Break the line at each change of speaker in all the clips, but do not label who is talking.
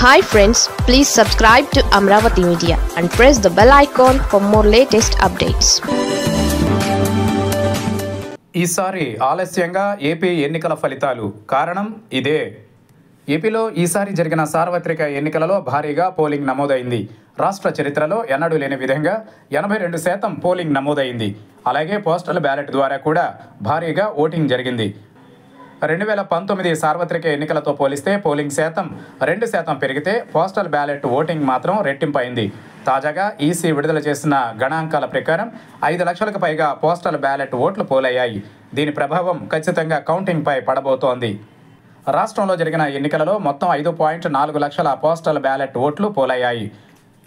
Hi friends please subscribe to Amaravati media and press the bell icon for more latest updates
ఈసారి ఆలస్యంగా AP ఎన్నికల ఫలితాలు. కారణం ఇదే. ఏపీలో ఈసారి జరిగిన సార్వత్రిక ఎన్నికలలో భారీగా పోలింగ్ నమోదైంది. రాష్ట్ర చరిత్రలో ఎన్నడూ లేని విధంగా ఎనభై రెండు శాతం పోలింగ్ నమోదైంది. అలాగే పోస్టల్ బ్యాలెట్ ద్వారా కూడా భారీగా ఓటింగ్ జరిగింది. రెండు వేల పంతొమ్మిది సార్వత్రిక ఎన్నికలతో పోలిస్తే పోలింగ్ శాతం రెండు శాతం పెరిగితే పోస్టల్ బ్యాలెట్ ఓటింగ్ మాత్రం రెట్టింపైంది. తాజాగా ఈసీ విడుదల చేసిన గణాంకాల ప్రకారం ఐదు లక్షలకు పైగా పోస్టల్ బ్యాలెట్ ఓట్లు పోలయ్యాయి. దీని ప్రభావం ఖచ్చితంగా కౌంటింగ్పై పడబోతోంది. రాష్ట్రంలో జరిగిన ఎన్నికలలో మొత్తం ఐదు పాయింట్ నాలుగు లక్షల పోస్టల్ బ్యాలెట్ ఓట్లు పోలయ్యాయి.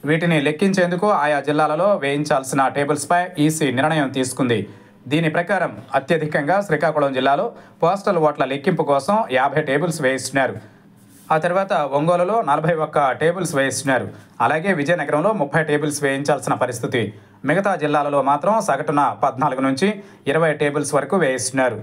వీటిని లెక్కించేందుకు ఆయా జిల్లాలలో వేయించాల్సిన టేబుల్స్పై ఈసీ నిర్ణయం తీసుకుంది. దీని ప్రకారం అత్యధికంగా శ్రీకాకుళం జిల్లాలో పోస్టల్ ఓట్ల లెక్కింపు కోసం యాభై టేబుల్స్ వేయిస్తున్నారు. ఆ తర్వాత ఒంగోలులో నలభై ఒక్క టేబుల్స్ వేయిస్తున్నారు. అలాగే విజయనగరంలో ముప్పై టేబుల్స్ వేయించాల్సిన పరిస్థితి. మిగతా జిల్లాలలో మాత్రం సగటున పద్నాలుగు నుంచి ఇరవై టేబుల్స్ వరకు వేయిస్తున్నారు.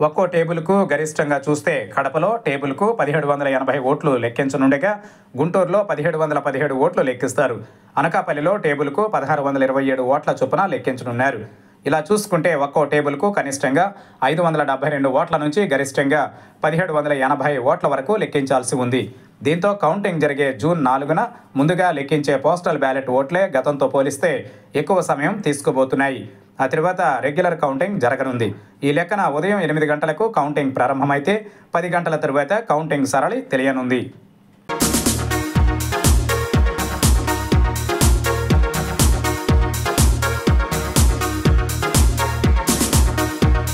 ఒక్కో టేబుల్కు గరిష్టంగా చూస్తే కడపలో టేబుల్కు పదిహేడు వందల ఎనభై ఓట్లు లెక్కించనుండగా గుంటూరులో పదిహేడు వందల పదిహేడు ఓట్లు లెక్కిస్తారు. అనకాపల్లిలో టేబుల్కు పదహారు వందల ఇరవై ఏడు ఓట్ల చొప్పున లెక్కించనున్నారు. ఇలా చూసుకుంటే ఒక్కో టేబుల్కు కనిష్టంగా ఐదు వందల డెబ్బై రెండు ఓట్ల నుంచి గరిష్టంగా పదిహేడు వందల ఎనభై ఓట్ల వరకు లెక్కించాల్సి ఉంది. దీంతో కౌంటింగ్ జరిగే జూన్ నాలుగున ముందుగా లెక్కించే పోస్టల్ బ్యాలెట్ ఓట్లే గతంతో పోలిస్తే ఎక్కువ సమయం తీసుకుపోతున్నాయి. ఆ తర్వాత రెగ్యులర్ కౌంటింగ్ జరగనుంది. ఈ లెక్కన ఉదయం ఎనిమిది గంటలకు కౌంటింగ్ ప్రారంభమైతే పది గంటల తరువాత కౌంటింగ్ సరళి తెలియనుంది.